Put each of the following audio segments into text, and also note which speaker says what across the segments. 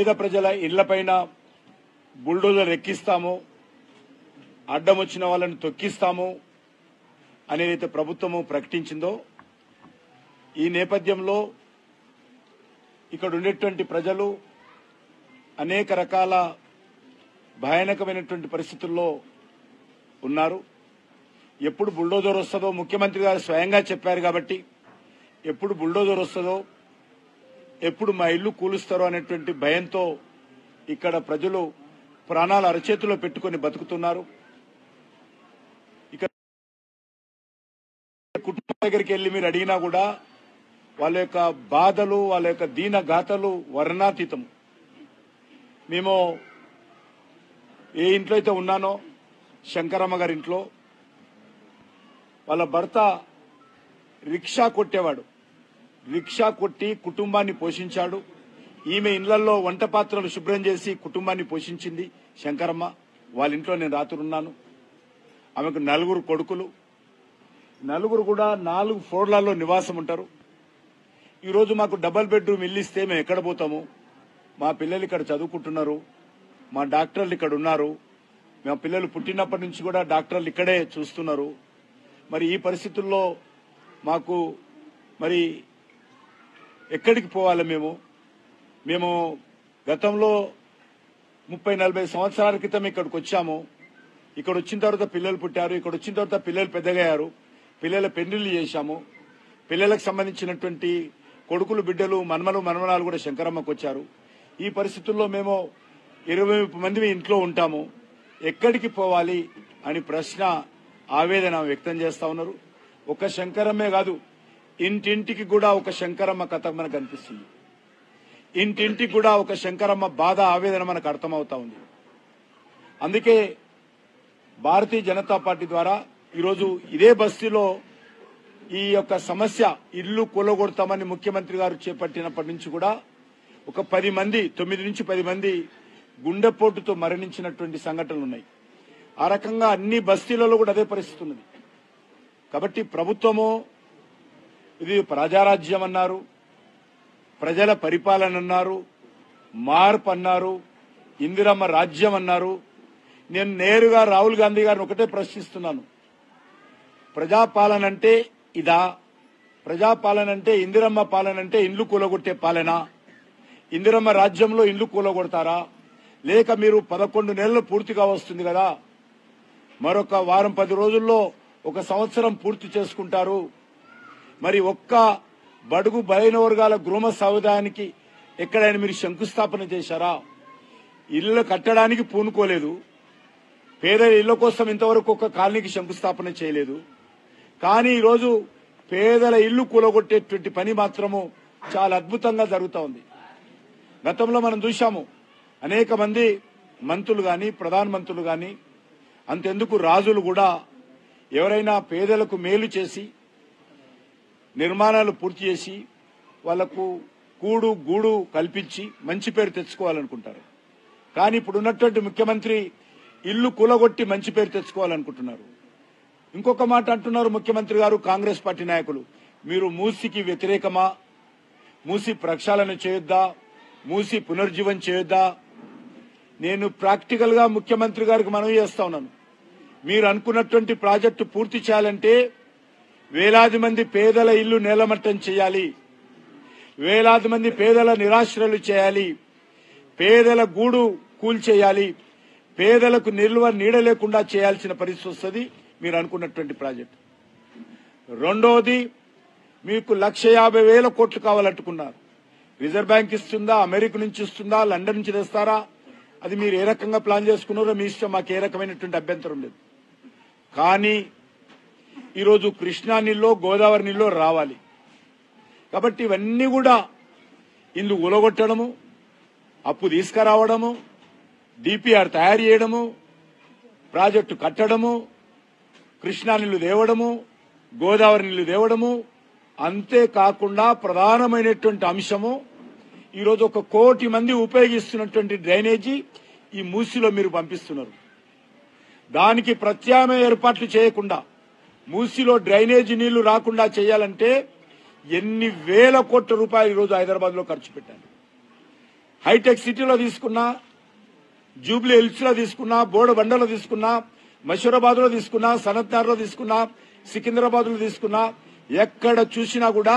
Speaker 1: పేద ప్రజల ఇళ్ళపైన బుల్డోజర్ ఎక్కిస్తాము అడ్డం వచ్చిన వాళ్ళని తొక్కిస్తాము అనేదైతే ప్రభుత్వము ప్రకటించిందో ఈ నేపథ్యంలో ఇక్కడ ఉండేటువంటి ప్రజలు అనేక రకాల భయానకమైనటువంటి పరిస్థితుల్లో ఉన్నారు. ఎప్పుడు బుల్డోజర్ వస్తుందో ముఖ్యమంత్రి గారు స్వయంగా చెప్పారు కాబట్టి ఎప్పుడు బుల్డోజర్ వస్తుందో ఎప్పుడు మా ఇల్లు కూలుస్తారో అనేటువంటి భయంతో ఇక్కడ ప్రజలు ప్రాణాలు అరచేతిలో పెట్టుకొని బతుకుతున్నారు. ఇక్కడ కుటుంబం దగ్గరికి వెళ్ళి మీరు అడిగినా కూడా వాళ్ళ యొక్క బాధలు వాళ్ళ యొక్క దీన గాథలు వర్ణాతీతం మేము ఏ ఇంట్లో అయితే ఉన్నానో శంకరమ్మ గారి ఇంట్లో వాళ్ళ భర్త రిక్షా కొట్టేవాడు. రిక్షా కొట్టి కుటుంబాన్ని పోషించాడు. ఈమె ఇళ్ళలో వంట పాత్రలు శుభ్రం చేసి కుటుంబాన్ని పోషించింది శంకరమ్మ. వాళ్ళ ఇంట్లో నేను రాత్రున్నాను. ఆమెకు నలుగురు కొడుకులు. నలుగురు కూడా నాలుగు ఫ్లోర్లలో నివాసం ఉంటారు. ఈరోజు మాకు డబల్ బెడ్రూమ్ ఇల్లు ఇస్తే మేము ఎక్కడ పోతాము? మా పిల్లలు ఇక్కడ చదువుకుంటున్నారు. మా డాక్టర్లు ఇక్కడ ఉన్నారు. మా పిల్లలు పుట్టినప్పటి నుంచి కూడా డాక్టర్లు ఇక్కడే చూస్తున్నారు. మరి ఈ పరిస్థితుల్లో మాకు మరి ఎక్కడికి పోవాలి మేము? మేము గతంలో ముప్పై నలభై సంవత్సరాల క్రితం ఇక్కడికి వచ్చాము. ఇక్కడ వచ్చిన తర్వాత పిల్లలు పుట్టారు ఇక్కడ వచ్చిన తర్వాత పిల్లలు పెద్దగయ్యారు పిల్లల పెళ్ళిళ్ళు చేశాము. పిల్లలకు సంబంధించినటువంటి కొడుకులు బిడ్డలు మన్మలు మన్మనాలు కూడా శంకరమ్మకు వచ్చారు. ఈ పరిస్థితుల్లో మేము ఇరవై మంది ఇంట్లో ఉంటాము. ఎక్కడికి పోవాలి అని ప్రశ్న ఆవేదన వ్యక్తం చేస్తా ఉన్నారు. ఒక శంకరమ్మే కాదు ఇంటింటికి కూడా ఒక శంకరమ్మ కథ మనకు అనిపిస్తుంది. ఇంటింటికి కూడా ఒక శంకరమ్మ బాధ ఆవేదన మనకు అర్థమవుతా ఉంది. అందుకే భారతీయ జనతా పార్టీ ద్వారా ఈరోజు ఇదే బస్తీలో ఈ యొక్క సమస్య ఇల్లు కూలగొడతామని ముఖ్యమంత్రి గారు చేపట్టినప్పటి నుంచి కూడా ఒక పది మంది తొమ్మిది నుంచి పది మంది గుండెపోటుతో మరణించినటువంటి సంఘటనలు ఉన్నాయి. ఆ రకంగా అన్ని బస్తీలలో కూడా అదే పరిస్థితి ఉన్నది. కాబట్టి ప్రభుత్వము ఇది ప్రజారాజ్యం అన్నారు ప్రజల పరిపాలన అన్నారు మార్పు అన్నారు ఇందిరమ్మ రాజ్యం అన్నారు. నేను నేరుగా రాహుల్ గాంధీ గారిని ఒకటే ప్రశ్నిస్తున్నాను. ప్రజాపాలన అంటే ఇదా? ప్రజాపాలన అంటే ఇందిరమ్మ పాలన అంటే ఇండ్లు కూలగొట్టే పాలన? ఇందిరమ్మ రాజ్యంలో ఇండ్లు కూలగొడతారా? లేక మీరు పదకొండు నెలలు పూర్తిగా వస్తుంది కదా? మరొక వారం పది రోజుల్లో ఒక సంవత్సరం పూర్తి చేసుకుంటారు. మరి ఒక్క బడుగు బలైన వర్గాల గృహ సముదాయానికి ఎక్కడైనా మీరు శంకుస్థాపన చేశారా? ఇల్లు కట్టడానికి పూనుకోలేదు. పేదల ఇళ్ళ కోసం ఇంతవరకు ఒక్క కాలనీకి శంకుస్థాపన చేయలేదు. కానీ ఈరోజు పేదల ఇల్లు కూలగొట్టేటువంటి పని మాత్రము చాలా అద్భుతంగా జరుగుతూ ఉంది. గతంలో మనం చూశాము అనేక మంది మంత్రులు గాని ప్రధానమంత్రులు గాని అంతెందుకు రాజులు కూడా ఎవరైనా పేదలకు మేలు చేసి నిర్మాణాలు పూర్తి చేసి వాళ్ళకు కూడు గూడు కల్పించి మంచి పేరు తెచ్చుకోవాలనుకుంటారు. కానీ ఇప్పుడు ఉన్నటువంటి ముఖ్యమంత్రి ఇల్లు కూలగొట్టి మంచి పేరు తెచ్చుకోవాలనుకుంటున్నారు. ఇంకొక మాట అంటున్నారు ముఖ్యమంత్రి గారు కాంగ్రెస్ పార్టీ నాయకులు. మీరు మూసికి వ్యతిరేకమా? మూసి ప్రక్షాళన చేయొద్దా? మూసి పునర్జీవం చేయొద్దా? నేను ప్రాక్టికల్గా ముఖ్యమంత్రి గారికి మనవి చేస్తా ఉన్నాను. మీరు అనుకున్నటువంటి ప్రాజెక్టు పూర్తి చేయాలంటే వేలాది మంది పేదల ఇల్లు నేలమట్టం చేయాలి. వేలాది మంది పేదల నిరాశ్రలు చేయాలి. పేదల గూడు కూల్చేయాలి. పేదలకు నిల్వ నీడ లేకుండా చేయాల్సిన పరిస్థితి వస్తుంది. మీరు అనుకున్నటువంటి ప్రాజెక్టు. రెండోది మీకు లక్ష యాభై వేల కోట్లు కావాలట్టుకున్నారు రిజర్వ్ బ్యాంక్ ఇస్తుందా? అమెరికా నుంచి ఇస్తుందా? లండన్ నుంచి తెస్తారా? అది మీరు ఏ రకంగా ప్లాన్ చేసుకున్నారో మీ ఇష్టం. మాకు ఏ రకమైనటువంటి అభ్యంతరం లేదు. కానీ ఈరోజు కృష్ణా నీళ్ళో గోదావరి నీళ్ళో రావాలి. కాబట్టి ఇవన్నీ కూడా ఇందు ఉలగొట్టడము అప్పు తీసుకురావడము డిపిఆర్ తయారు చేయడము ప్రాజెక్టు కట్టడము కృష్ణా నీళ్ళు దేవడము గోదావరి నీళ్ళు దేవడము అంతేకాకుండా ప్రధానమైనటువంటి అంశము ఈరోజు ఒక కోటి మంది ఉపయోగిస్తున్నటువంటి డ్రైనేజీ ఈ మూసిలో మీరు పంపిస్తున్నారు. దానికి ప్రత్యామ్నాయ ఏర్పాట్లు చేయకుండా మూసిలో డ్రైనేజీ నీళ్ళు రాకుండా చేయాలంటే ఎన్ని వేల కోట్ల రూపాయలు ఈరోజు హైదరాబాద్లో ఖర్చు పెట్టాను హైటెక్ సిటీలో తీసుకున్నా జూబ్లీ హిల్స్లో తీసుకున్నా బోడబండలో తీసుకున్నా మషూరాబాద్లో తీసుకున్నా సనత్నార్లో తీసుకున్నా సికింద్రాబాద్లో తీసుకున్నా ఎక్కడ చూసినా కూడా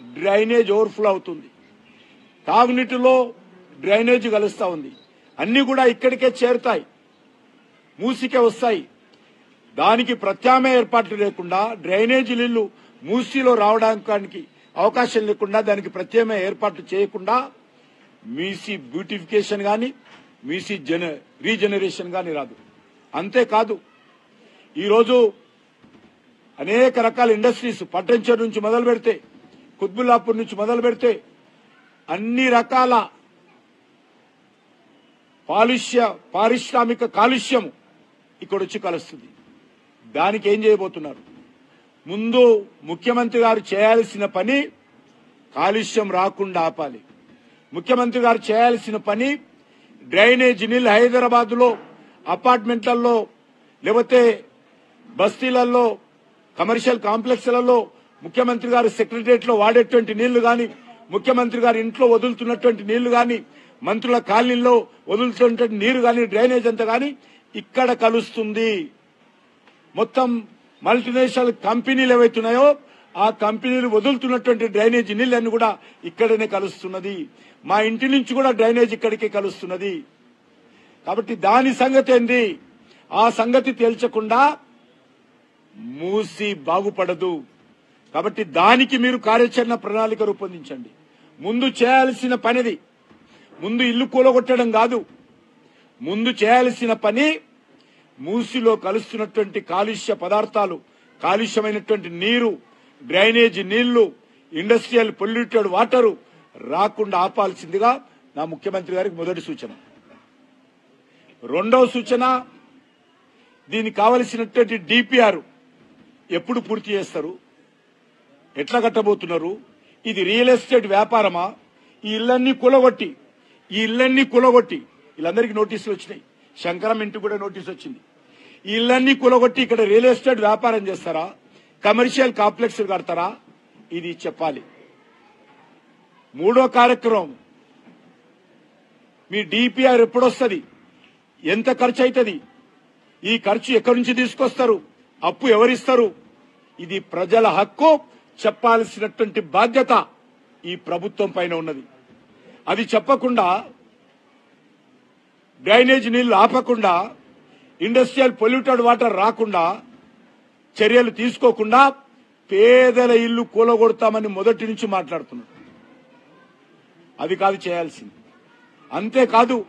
Speaker 1: డ్రైనేజ్ ఓవర్ఫ్లో అవుతుంది. తాగునీటిలో డ్రైనేజ్ కలుస్తా ఉంది. అన్ని కూడా ఇక్కడికే చేరుతాయి. మూసికే వస్తాయి. దానికి ప్రత్యామ్నాయ ఏర్పాట్లు లేకుండా డ్రైనేజీ నీళ్ళు మూసీలో రావడానికి అవకాశం లేకుండా దానికి ప్రత్యామ్నాయ ఏర్పాట్లు చేయకుండా మీసీ బ్యూటిఫికేషన్ గాని మీసీ జన రీజనరేషన్ గాని రాదు. అంతేకాదు ఈరోజు అనేక రకాల ఇండస్ట్రీస్ పట్టంచేరు నుంచి మొదలు పెడితే కుత్బుల్లాపూర్ నుంచి మొదలు పెడితే అన్ని రకాల పాలుష్య పారిశ్రామిక కాలుష్యం ఇక్కడ వచ్చి కలుస్తుంది. దానికి ఏం చేయబోతున్నారు? ముందు ముఖ్యమంత్రి గారు చేయాల్సిన పని కాలుష్యం రాకుండా ఆపాలి. ముఖ్యమంత్రి గారు చేయాల్సిన పని డ్రైనేజ్ నీళ్ళు హైదరాబాద్లో అపార్ట్మెంట్లలో లేకపోతే బస్తీలలో కమర్షియల్ కాంప్లెక్స్లలో ముఖ్యమంత్రి గారు సెక్రటరియట్లో వాడేటువంటి నీళ్ళు గాని ముఖ్యమంత్రి గారు ఇంట్లో వదులుతున్నటువంటి నీళ్ళు గాని మంత్రుల కాలనీల్లో వదులుతున్నటువంటి నీరు గాని డ్రైనేజ్ అంతా గాని ఇక్కడ కలుస్తుంది. మొత్తం మల్టీనేషనల్ కంపెనీలు ఏవైతున్నాయో ఆ కంపెనీలు వదులుతున్నటువంటి డ్రైనేజీ నీళ్ళన్ని కూడా ఇక్కడనే కలుస్తున్నది. మా ఇంటి నుంచి కూడా డ్రైనేజ్ ఇక్కడికే కలుస్తున్నది. కాబట్టి దాని సంగతి ఏంది? ఆ సంగతి తేల్చకుండా మూసి బాగుపడదు. కాబట్టి దానికి మీరు కార్యాచరణ ప్రణాళిక రూపొందించండి. ముందు చేయాల్సిన పనిది. ముందు ఇల్లు కూలగొట్టడం కాదు. ముందు చేయాల్సిన పని మూసిలో కలుస్తున్నటువంటి కాలుష్య పదార్థాలు కాలుష్యమైనటువంటి నీరు డ్రైనేజీ నీళ్ళు ఇండస్ట్రియల్ పొల్యూటెడ్ వాటరు రాకుండా ఆపాల్సిందిగా నా ముఖ్యమంత్రి గారికి మొదటి సూచన. రెండవ సూచన దీనికి కావలసినటువంటి డిపిఆర్ ఎప్పుడు పూర్తి చేస్తారు? ఎట్లా కట్టబోతున్నారు? ఇది రియల్ ఎస్టేట్ వ్యాపారమా? ఈ ఇళ్ళన్నీ కులగొట్టి ఈ ఇళ్ళన్నీ కులగొట్టి వీళ్ళందరికీ నోటీసులు వచ్చినాయి. శంకరం ఇంటికి కూడా నోటీస్ వచ్చింది. ఇళ్ళన్నీ కూలగొట్టి ఇక్కడ రియల్ ఎస్టేట్ వ్యాపారం చేస్తారా? కమర్షియల్ కాంప్లెక్స్ కడతారా? ఇది చెప్పాలి. మూడో కార్యక్రమం. మీ డిపిఆర్ ఎప్పుడొస్తుంది ఎంత ఖర్చు అవుతుంది ఈ ఖర్చు ఎక్కడి నుంచి తీసుకొస్తారు? అప్పు ఎవరిస్తారు? ఇది ప్రజల హక్కు చెప్పాల్సినటువంటి బాధ్యత ఈ ప్రభుత్వం పైన ఉన్నది. అది చెప్పకుండా డ్రైనేజ్ నీళ్ళు ఆపకుండా ఇండస్ట్రియల్ పొల్యూటెడ్ వాటర్ రాకుండా చర్యలు తీసుకోకుండా పేదల ఇల్లు కూలగొడతామని మొదటి నుంచి మాట్లాడుతున్నాడు అది కాదు చేయాల్సింది. అంతేకాదు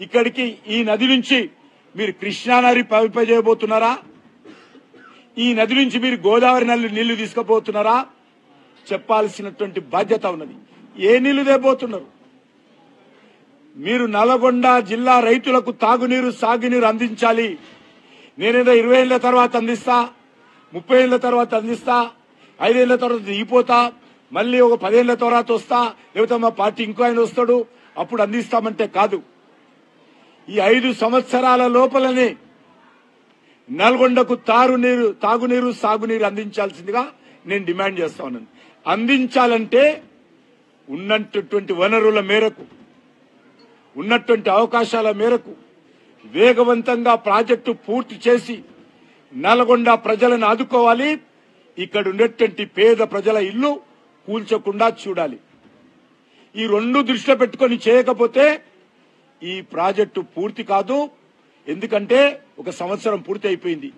Speaker 1: ఇక్కడికి ఈ నది నుంచి మీరు కృష్ణానది చేయబోతున్నారా ఈ నది నుంచి మీరు గోదావరి నల్లి నీళ్ళు తీసుకుపోతున్నారా? చెప్పాల్సినటువంటి బాధ్యత ఉన్నది. ఏ నీళ్ళు తేబోతున్నారు? మీరు నల్గొండ జిల్లా రైతులకు తాగునీరు సాగునీరు అందించాలి. నేనేదో ఇరవై ఏళ్ళ తర్వాత అందిస్తా ముప్పై ఏళ్ళ తర్వాత అందిస్తా ఐదేళ్ళ తర్వాత దిగిపోతా మళ్ళీ ఒక పదేళ్ళ తర్వాత వస్తా లేకపోతే మా పార్టీ ఇంకో ఆయన వస్తాడు అప్పుడు అందిస్తామంటే కాదు. ఈ ఐదు సంవత్సరాల లోపలనే నల్గొండకు తారు నీరు తాగునీరు సాగునీరు అందించాల్సిందిగా నేను డిమాండ్ చేస్తా ఉన్నాను. అందించాలంటే ఉన్నటువంటి వనరుల మేరకు ఉన్నటువంటి అవకాశాల మేరకు వేగవంతంగా ప్రాజెక్టు పూర్తి చేసి నల్గొండ ప్రజలను ఆదుకోవాలి. ఇక్కడ ఉండేటువంటి పేద ప్రజల ఇల్లు కూల్చకుండా చూడాలి. ఈ రెండు దృష్టిలో పెట్టుకొని చేయకపోతే ఈ ప్రాజెక్టు పూర్తి కాదు. ఎందుకంటే ఒక సంవత్సరం పూర్తి అయిపోయింది.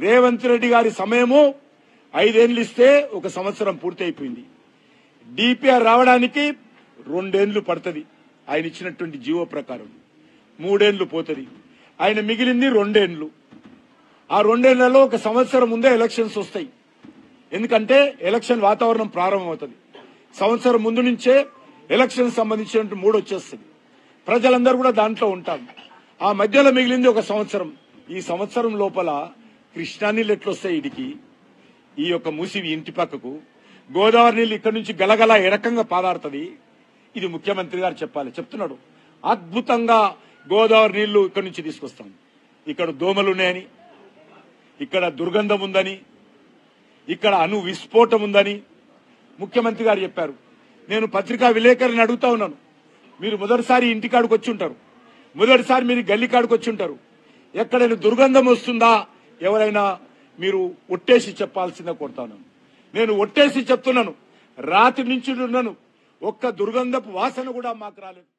Speaker 1: రేవంత్ రెడ్డి గారి సమయము ఐదేళ్ళు ఇస్తే ఒక సంవత్సరం పూర్తి అయిపోయింది. డిపిఆర్ రావడానికి రెండేళ్ళు పడుతుంది. ఆయన ఇచ్చినటువంటి జీవో ప్రకారం మూడేళ్ళు పోతుంది. ఆయన మిగిలింది రెండేండ్లు. ఆ రెండేళ్ళలో ఒక సంవత్సరం ముందే ఎలక్షన్స్ వస్తాయి. ఎందుకంటే ఎలక్షన్ వాతావరణం ప్రారంభమవుతుంది. సంవత్సరం ముందు నుంచే ఎలక్షన్ సంబంధించినటువంటి మూడు వచ్చేస్తుంది. ప్రజలందరూ కూడా దాంట్లో ఉంటారు. ఆ మధ్యలో మిగిలింది ఒక సంవత్సరం. ఈ సంవత్సరం లోపల కృష్ణా నీళ్ళు ఎట్లొస్తాయి ఇడికి? ఈ యొక్క మూసి ఇంటి పక్కకు. గోదావరి నీళ్ళు ఇక్కడ నుంచి గలగల ఎరకంగా పాదాడుతుంది ఇది ముఖ్యమంత్రి గారు చెప్పాలి. చెప్తున్నాడు. అద్భుతంగా గోదావరి నీళ్ళు ఇక్కడ నుంచి తీసుకొస్తాం. ఇక్కడ దోమలు ఉన్నాయని ఇక్కడ దుర్గంధం ఉందని ఇక్కడ అణు విస్ఫోటం ఉందని ముఖ్యమంత్రి గారు చెప్పారు. నేను పత్రికా విలేకరిని అడుగుతా ఉన్నాను. మీరు మొదటిసారి ఇంటి కాడికి వచ్చి ఉంటారు. మొదటిసారి మీరు గల్లి కాడికి వచ్చి ఉంటారు. ఎక్కడైనా దుర్గంధం వస్తుందా? ఎవరైనా మీరు ఒట్టేసి చెప్పాల్సిందే కొడతాను నేను ఒట్టేసి చెప్తున్నాను. రాత్రి నుంచి ఉన్నాను. ఒక్క దుర్గంధపు వాసన కూడా మాకు రాలేదు.